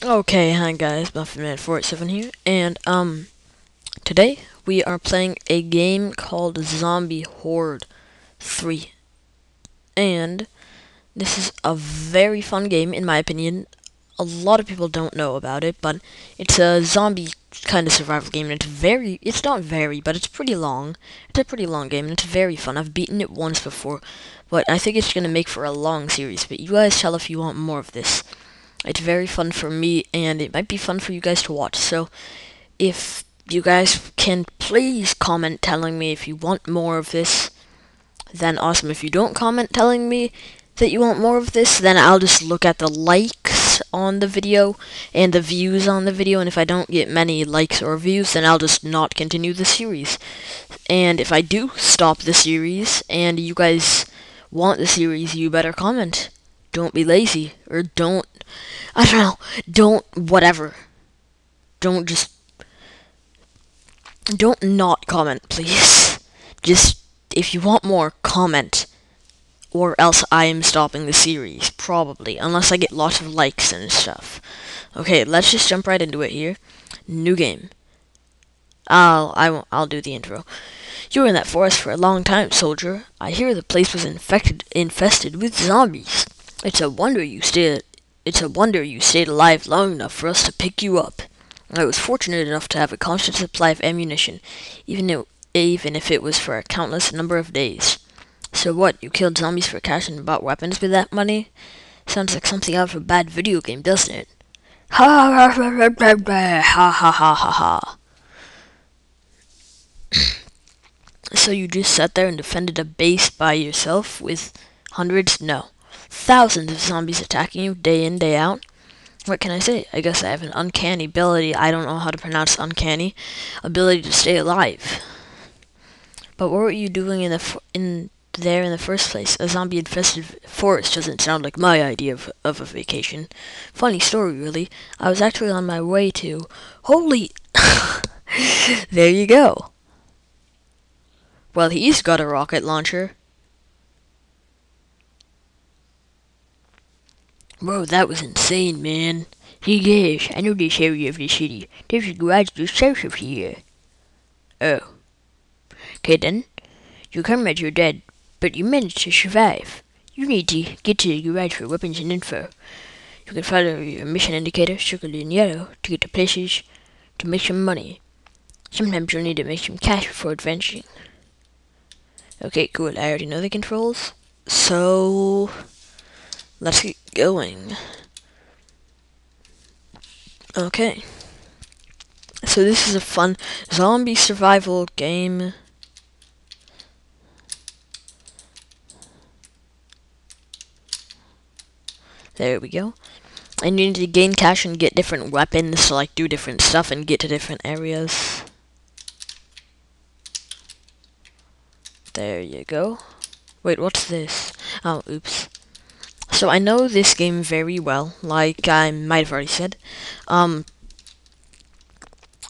Okay, hi guys, MuffinMan487 here, and um, today we are playing a game called Zombie Horde 3, and this is a very fun game in my opinion. A lot of people don't know about it, but it's a zombie kind of survival game, and it's very, it's not very, but it's pretty long. It's a pretty long game, and it's very fun. I've beaten it once before, but I think it's going to make for a long series, but you guys tell if you want more of this. It's very fun for me, and it might be fun for you guys to watch. So, if you guys can please comment telling me if you want more of this, then awesome. If you don't comment telling me that you want more of this, then I'll just look at the likes on the video and the views on the video, and if I don't get many likes or views, then I'll just not continue the series. And if I do stop the series, and you guys want the series, you better comment. Don't be lazy, or don't I don't know. Don't whatever. Don't just don't not comment, please. Just if you want more, comment. Or else I am stopping the series, probably, unless I get lots of likes and stuff. Okay, let's just jump right into it here. New game. I'll I won't, I'll do the intro. You were in that forest for a long time, soldier. I hear the place was infected infested with zombies. It's a wonder you stayed. It's a wonder you stayed alive long enough for us to pick you up. I was fortunate enough to have a constant supply of ammunition, even if even if it was for a countless number of days. So what? You killed zombies for cash and bought weapons with that money? Sounds like something out of a bad video game, doesn't it? Ha ha ha ha ha ha ha ha. So you just sat there and defended a base by yourself with hundreds? No thousands of zombies attacking you day in, day out. What can I say? I guess I have an uncanny ability. I don't know how to pronounce uncanny. Ability to stay alive. But what were you doing in the in there in the first place? A zombie-infested forest doesn't sound like my idea of, of a vacation. Funny story, really. I was actually on my way to... Holy... there you go. Well, he's got a rocket launcher. Bro, that was insane, man. Guys, I know this area of the city. There's a garage just south of here. Oh. Okay then. You come as you're dead, but you managed to survive. You need to get to the garage for weapons and info. You can follow your mission indicator circled in yellow to get to places to make some money. Sometimes you'll need to make some cash before advancing. Okay, cool. I already know the controls. So, let's get going. Okay. So this is a fun zombie survival game. There we go. And you need to gain cash and get different weapons to like do different stuff and get to different areas. There you go. Wait, what's this? Oh, oops. So I know this game very well, like I might have already said. Um,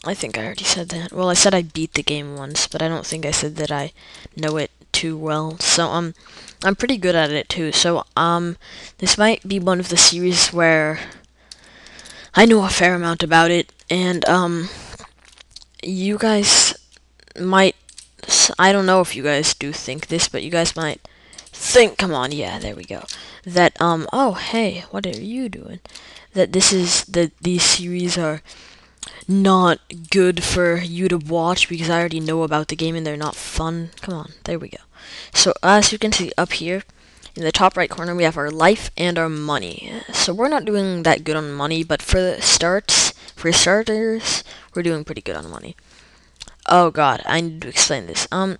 I think I already said that. Well, I said I beat the game once, but I don't think I said that I know it too well. So, um, I'm pretty good at it too. So, um, this might be one of the series where I know a fair amount about it, and, um, you guys might, I don't know if you guys do think this, but you guys might think, come on, yeah, there we go. That um oh hey what are you doing? That this is that these series are not good for you to watch because I already know about the game and they're not fun. Come on there we go. So as you can see up here in the top right corner we have our life and our money. So we're not doing that good on money but for the starts for starters we're doing pretty good on money. Oh god I need to explain this. Um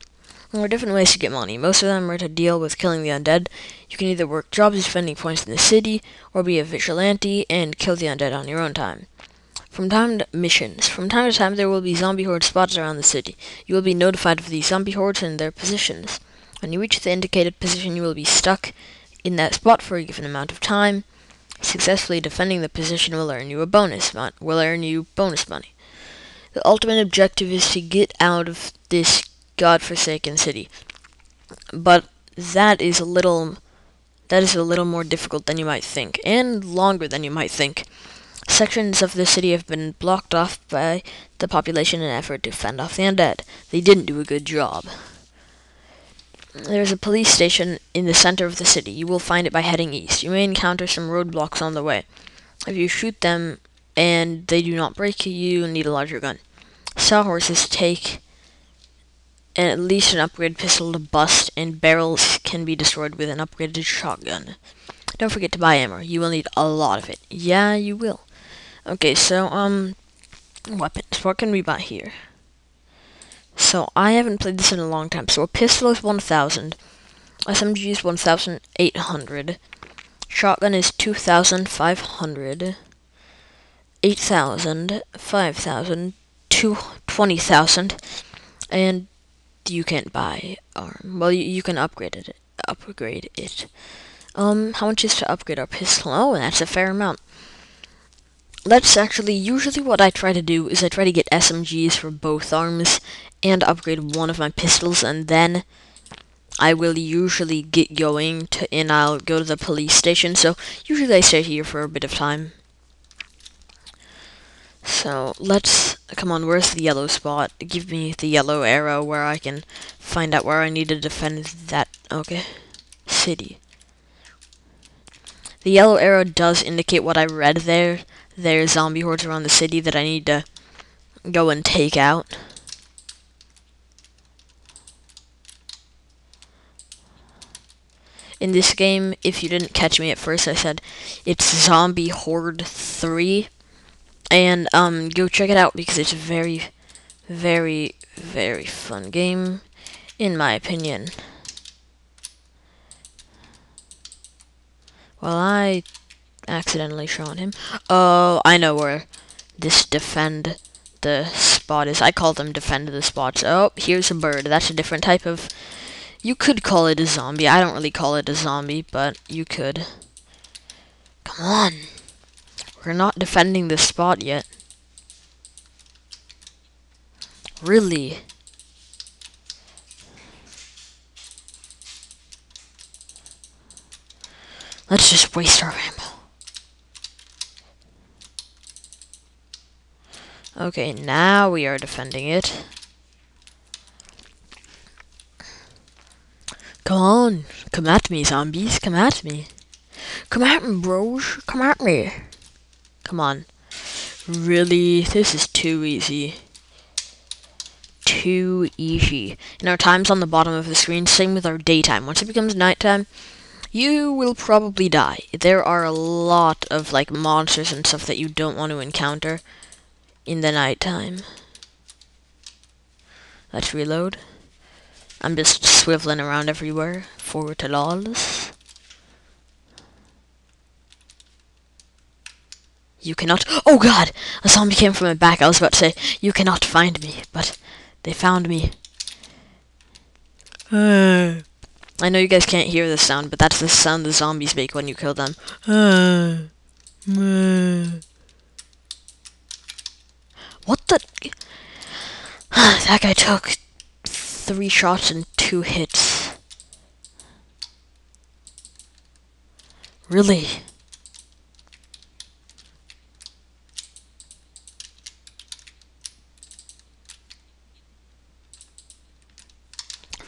there are different ways to get money. Most of them are to deal with killing the undead. You can either work jobs defending points in the city, or be a vigilante and kill the undead on your own time. From time to missions. From time to time there will be zombie hordes spotted around the city. You will be notified of these zombie hordes and their positions. When you reach the indicated position you will be stuck in that spot for a given amount of time. Successfully defending the position will earn you a bonus will earn you bonus money. The ultimate objective is to get out of this godforsaken city. But that is a little that is a little more difficult than you might think, and longer than you might think. Sections of the city have been blocked off by the population in an effort to fend off the undead. They didn't do a good job. There's a police station in the center of the city. You will find it by heading east. You may encounter some roadblocks on the way. If you shoot them and they do not break, you need a larger gun. Sawhorses take and at least an upgraded pistol to bust, and barrels can be destroyed with an upgraded shotgun. Don't forget to buy ammo. You will need a lot of it. Yeah, you will. Okay, so, um, weapons. What can we buy here? So, I haven't played this in a long time. So, a pistol is 1,000. SMG is 1,800. Shotgun is 2,500. 8,000. 5,000. 20,000. And you can't buy arm. Well, you, you can upgrade it. Upgrade it. Um, how much is to upgrade our pistol? Oh, that's a fair amount. Let's actually, usually what I try to do is I try to get SMGs for both arms and upgrade one of my pistols, and then I will usually get going to, and I'll go to the police station. So usually I stay here for a bit of time. So let's come on. Where's the yellow spot? Give me the yellow arrow where I can find out where I need to defend that. Okay, city. The yellow arrow does indicate what I read there. There's zombie hordes around the city that I need to go and take out. In this game, if you didn't catch me at first, I said it's Zombie Horde 3 and um, go check it out because it's a very, very, very fun game, in my opinion. Well, I accidentally shot him. Oh, I know where this defend the spot is. I call them defend the spots. Oh, here's a bird. That's a different type of... You could call it a zombie. I don't really call it a zombie, but you could. Come on. We're not defending this spot yet. Really? Let's just waste our ammo. Okay, now we are defending it. Come on. Come at me, zombies. Come at me. Come at me, bros. Come at me. Come on. Really? This is too easy. Too easy. And our time's on the bottom of the screen. Same with our daytime. Once it becomes nighttime, you will probably die. There are a lot of like monsters and stuff that you don't want to encounter in the nighttime. Let's reload. I'm just swiveling around everywhere. Forward to lawless. You cannot- Oh god! A zombie came from my back. I was about to say, you cannot find me, but they found me. Uh, I know you guys can't hear this sound, but that's the sound the zombies make when you kill them. Uh. What the? that guy took three shots and two hits. Really?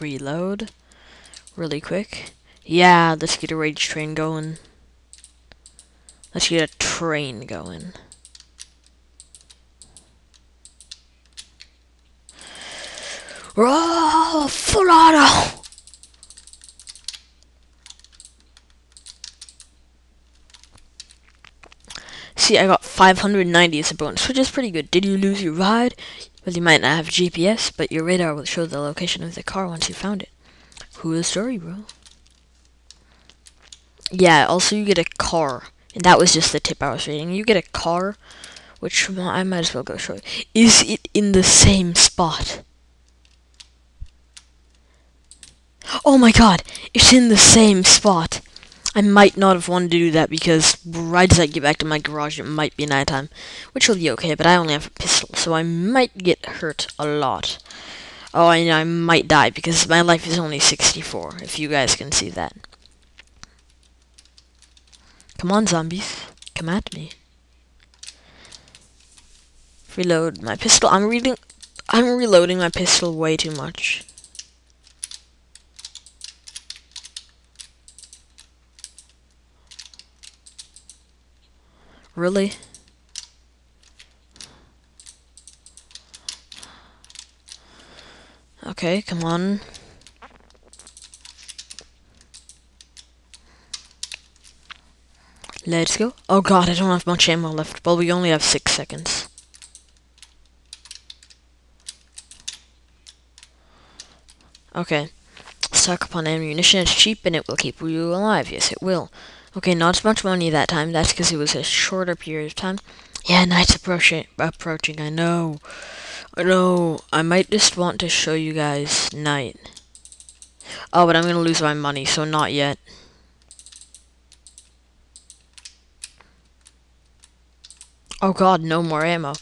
Reload really quick. Yeah, let's get a rage train going. Let's get a train going. Oh, full auto! See, I got 590 as a bonus, which is pretty good. Did you lose your ride? Well, you might not have GPS, but your radar will show the location of the car once you found it. Who the story, bro? Yeah, also you get a car. And that was just the tip I was reading. You get a car, which well, I might as well go show you. Is it in the same spot? Oh my god, it's in the same spot. I might not have wanted to do that because right as I get back to my garage, it might be nighttime, which will be okay, but I only have a pistol, so I might get hurt a lot. Oh, and I might die because my life is only 64, if you guys can see that. Come on, zombies. Come at me. Reload my pistol. I'm reading. I'm reloading my pistol way too much. Really? Okay, come on. Let's go. Oh god, I don't have much ammo left. Well, we only have six seconds. Okay. Stock up on ammunition. It's cheap and it will keep you alive. Yes, it will. Okay, not as much money that time. That's because it was a shorter period of time. Yeah, night's approaching. Approaching. I know. I know. I might just want to show you guys night. Oh, but I'm gonna lose my money, so not yet. Oh god, no more ammo.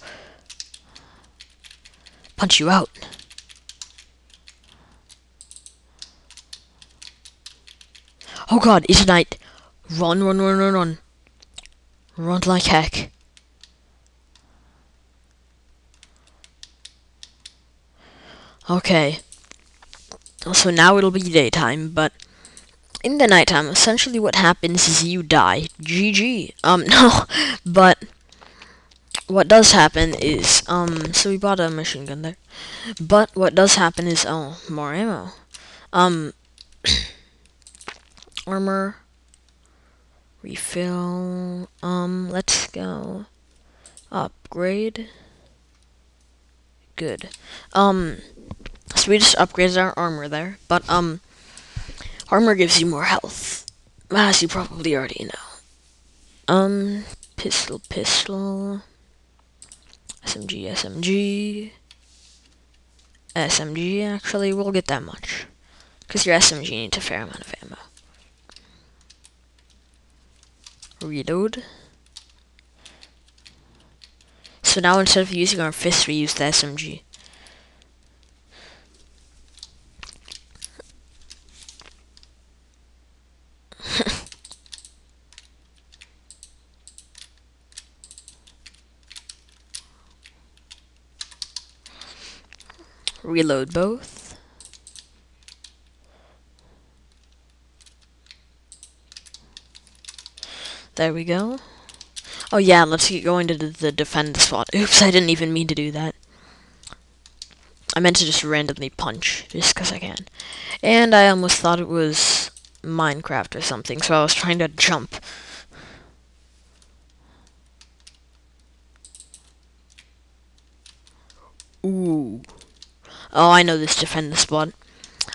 Punch you out. Oh god, it's night. Run, run, run, run, run. Run like heck. Okay. So now it'll be daytime, but in the nighttime, essentially what happens is you die. GG. Um, no, but what does happen is, um, so we bought a machine gun there. But what does happen is, oh, more ammo. Um, armor, refill, um, let's go. Upgrade. Good. Um, so we just upgraded our armor there, but, um, armor gives you more health, as you probably already know. Um, pistol, pistol. SMG, SMG, SMG, actually, we'll get that much. Because your SMG needs a fair amount of ammo. Reload. So now instead of using our fists, we use the SMG. reload both. There we go. Oh yeah, let's get going to the defend spot. Oops, I didn't even mean to do that. I meant to just randomly punch, just because I can. And I almost thought it was Minecraft or something, so I was trying to jump. Ooh. Oh, I know this defend the spot.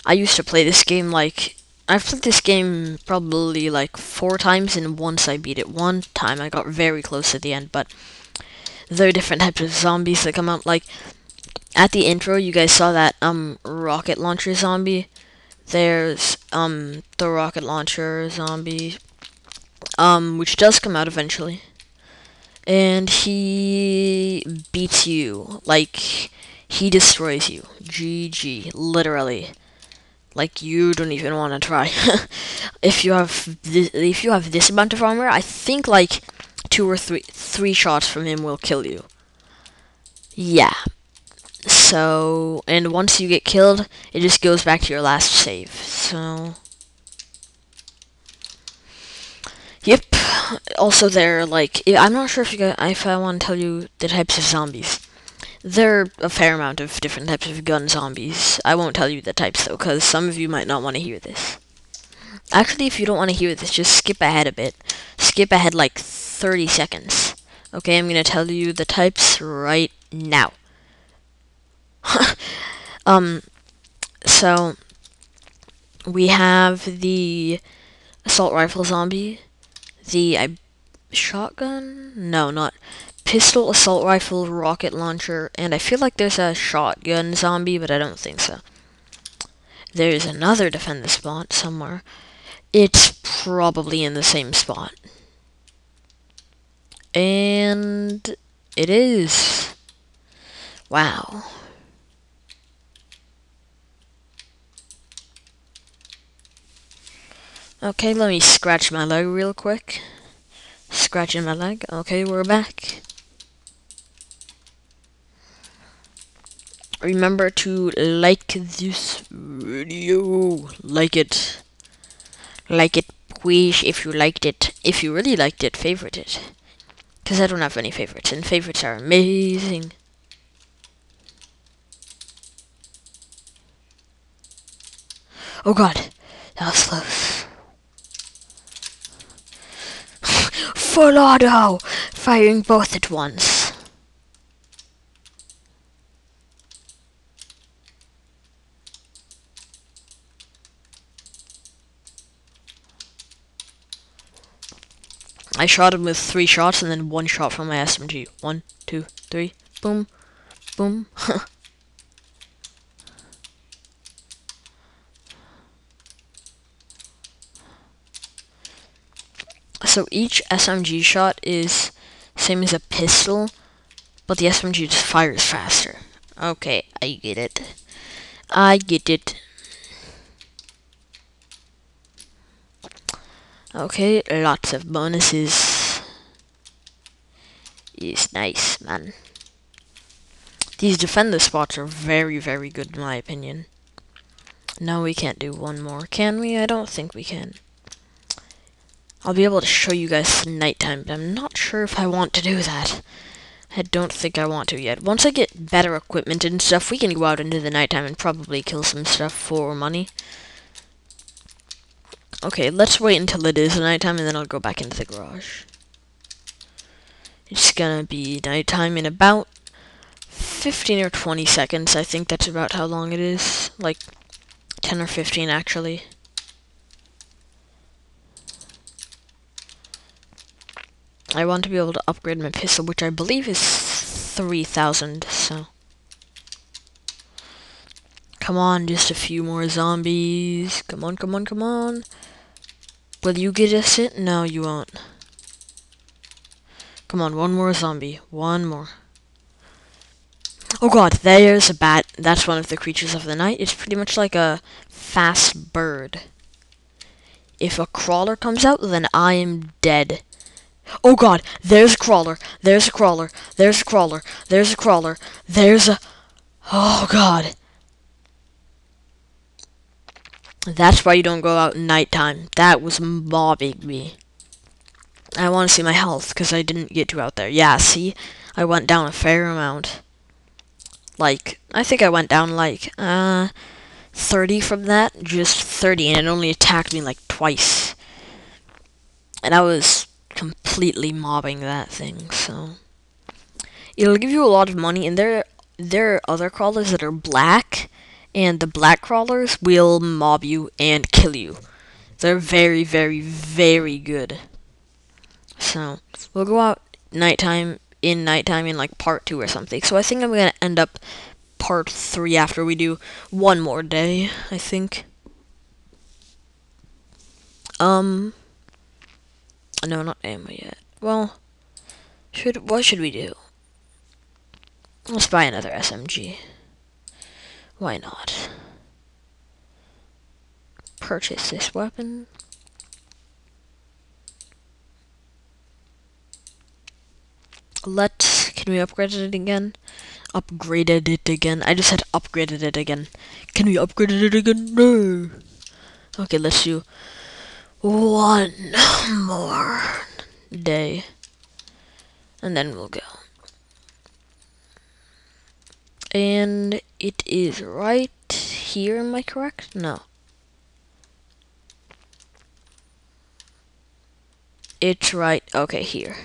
I used to play this game like I've played this game probably like four times, and once I beat it. One time I got very close at the end, but there are different types of zombies that come out. Like at the intro, you guys saw that um rocket launcher zombie. There's um the rocket launcher zombie, um which does come out eventually, and he beats you like he destroys you. GG. Literally. Like you don't even want to try. if you have this, if you have this amount of armor, I think like two or three three shots from him will kill you. Yeah. So, and once you get killed, it just goes back to your last save. So, yep. Also, they're like, I'm not sure if you guys, if I want to tell you the types of zombies. There are a fair amount of different types of gun zombies. I won't tell you the types though, because some of you might not want to hear this. Actually, if you don't want to hear this, just skip ahead a bit. Skip ahead like 30 seconds. Okay, I'm going to tell you the types right now. um, so, we have the assault rifle zombie, the I, shotgun? No, not pistol, assault rifle, rocket launcher, and I feel like there's a shotgun zombie, but I don't think so. There's another defend the spot somewhere. It's probably in the same spot. And it is. Wow. Okay, let me scratch my leg real quick. Scratching my leg. Okay, we're back. Remember to like this video. Like it. Like it, please, if you liked it. If you really liked it, favorite it. Because I don't have any favorites, and favorites are amazing. Oh god, that was close. Full auto! Firing both at once. I shot him with three shots and then one shot from my SMG. One, two, three, boom, boom. so each SMG shot is same as a pistol, but the SMG just fires faster. Okay, I get it. I get it. Okay, lots of bonuses. Is nice, man. These defender spots are very, very good in my opinion. No, we can't do one more, can we? I don't think we can. I'll be able to show you guys nighttime, but I'm not sure if I want to do that. I don't think I want to yet. Once I get better equipment and stuff, we can go out into the nighttime and probably kill some stuff for money. Okay, let's wait until it is nighttime and then I'll go back into the garage. It's gonna be nighttime in about 15 or 20 seconds. I think that's about how long it is. Like 10 or 15 actually. I want to be able to upgrade my pistol, which I believe is 3,000, so. Come on, just a few more zombies. Come on, come on, come on. Will you get us it? No, you won't. Come on, one more zombie. One more. Oh god, there's a bat. That's one of the creatures of the night. It's pretty much like a fast bird. If a crawler comes out, then I am dead. Oh god, there's a crawler, there's a crawler, there's a crawler, there's a crawler, there's a... Oh god. That's why you don't go out nighttime. That was mobbing me. I want to see my health, because I didn't get to out there. Yeah, see? I went down a fair amount. Like, I think I went down like, uh, 30 from that. Just 30, and it only attacked me like twice. And I was completely mobbing that thing, so it'll give you a lot of money and there there are other crawlers that are black and the black crawlers will mob you and kill you. They're very, very, very good. So we'll go out nighttime in nighttime in like part two or something. So I think I'm gonna end up part three after we do one more day, I think. Um no, not ammo yet. Well, should what should we do? Let's buy another SMG. Why not? Purchase this weapon. Let's, can we upgrade it again? Upgraded it again. I just said upgraded it again. Can we upgrade it again? No. Okay, let's do one more day. And then we'll go. And it is right here, am I correct? No. It's right, okay, here.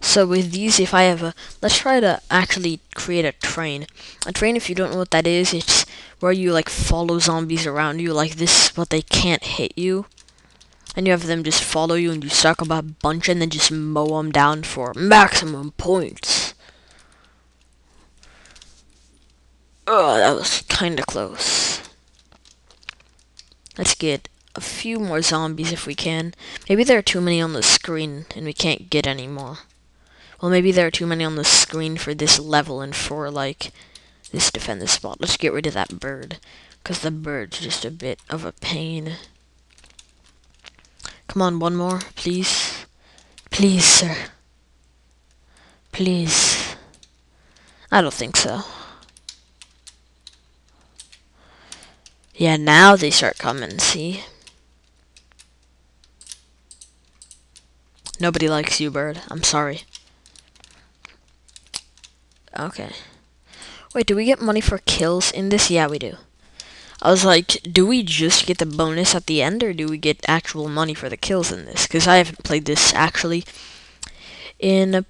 So with these, if I have a, let's try to actually create a train. A train, if you don't know what that is, it's where you like follow zombies around you like this, but they can't hit you. And you have them just follow you and you suck up a bunch and then just mow them down for maximum points. Oh, that was kinda close. Let's get a few more zombies if we can. Maybe there are too many on the screen and we can't get any more. Well, maybe there are too many on the screen for this level and for, like, this defend this spot. Let's get rid of that bird. Because the bird's just a bit of a pain. Come on, one more, please. Please, sir. Please. I don't think so. Yeah, now they start coming, see? Nobody likes you, bird. I'm sorry. Okay. Wait, do we get money for kills in this? Yeah, we do. I was like, do we just get the bonus at the end, or do we get actual money for the kills in this? Because I haven't played this, actually, in a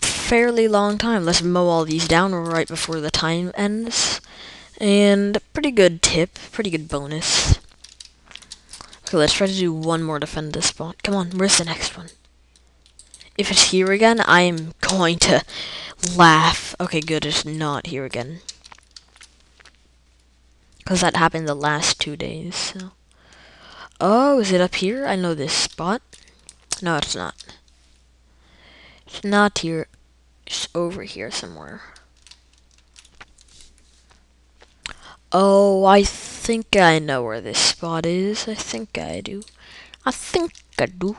fairly long time. Let's mow all these down right before the time ends. And pretty good tip, pretty good bonus. Okay, let's try to do one more defend this spot. Come on, where's the next one? If it's here again, I am going to laugh. Okay, good, it's not here again. Because that happened the last two days, so. Oh, is it up here? I know this spot. No, it's not. It's not here. It's over here somewhere. Oh, I think I know where this spot is. I think I do. I think I do.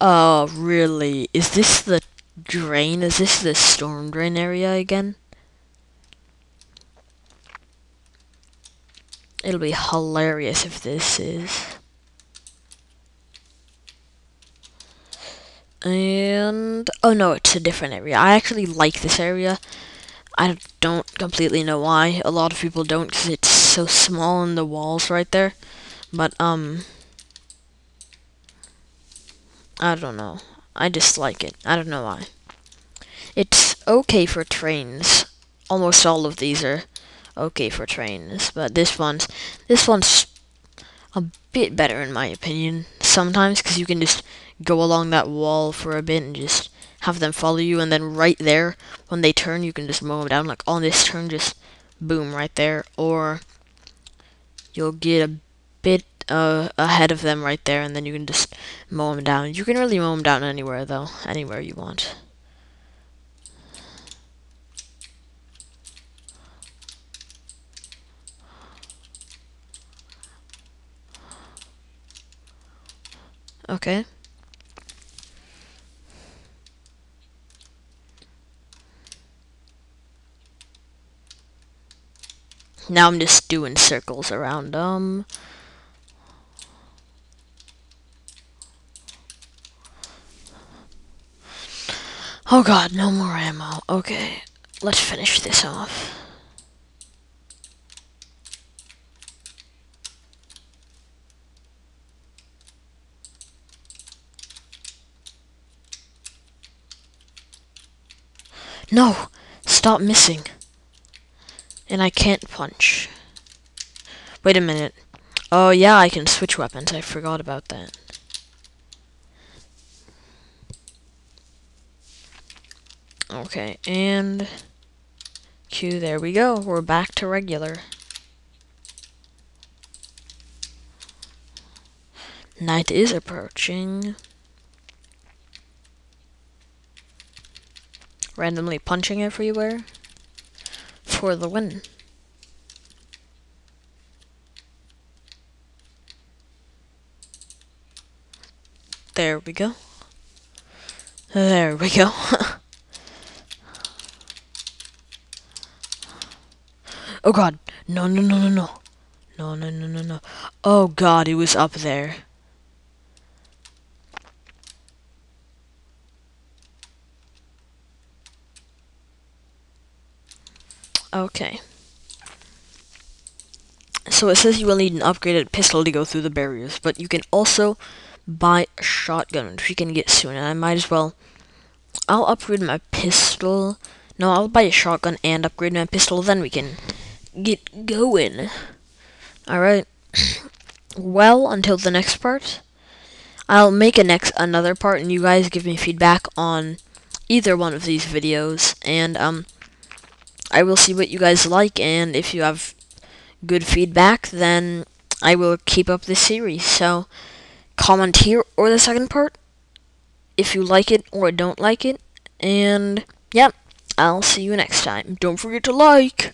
Oh, really? Is this the drain? Is this the storm drain area again? It'll be hilarious if this is. And, oh no, it's a different area. I actually like this area. I don't completely know why. A lot of people don't because it's so small in the walls right there. But, um, I don't know. I just like it. I don't know why. It's okay for trains. Almost all of these are okay for trains, but this one's this one's a bit better in my opinion sometimes because you can just go along that wall for a bit and just have them follow you and then right there when they turn you can just mow them down. Like on this turn just boom right there. Or you'll get a bit uh, ahead of them right there and then you can just mow them down. You can really mow them down anywhere though. Anywhere you want. Okay. Now I'm just doing circles around them. Oh god, no more ammo. Okay, let's finish this off. No! Stop missing. And I can't punch. Wait a minute. Oh, yeah, I can switch weapons. I forgot about that. Okay, and... Q, there we go. We're back to regular. Night is approaching. randomly punching everywhere for the win. There we go. There we go. oh god. No, no, no, no, no. No, no, no, no, no. Oh god, it was up there. Okay. So it says you will need an upgraded pistol to go through the barriers, but you can also buy a shotgun, which you can get soon, and I might as well... I'll upgrade my pistol. No, I'll buy a shotgun and upgrade my pistol, then we can get going. Alright. well, until the next part, I'll make a next another part, and you guys give me feedback on either one of these videos, and, um... I will see what you guys like, and if you have good feedback, then I will keep up this series. So, comment here or the second part if you like it or don't like it. And, yeah, I'll see you next time. Don't forget to like.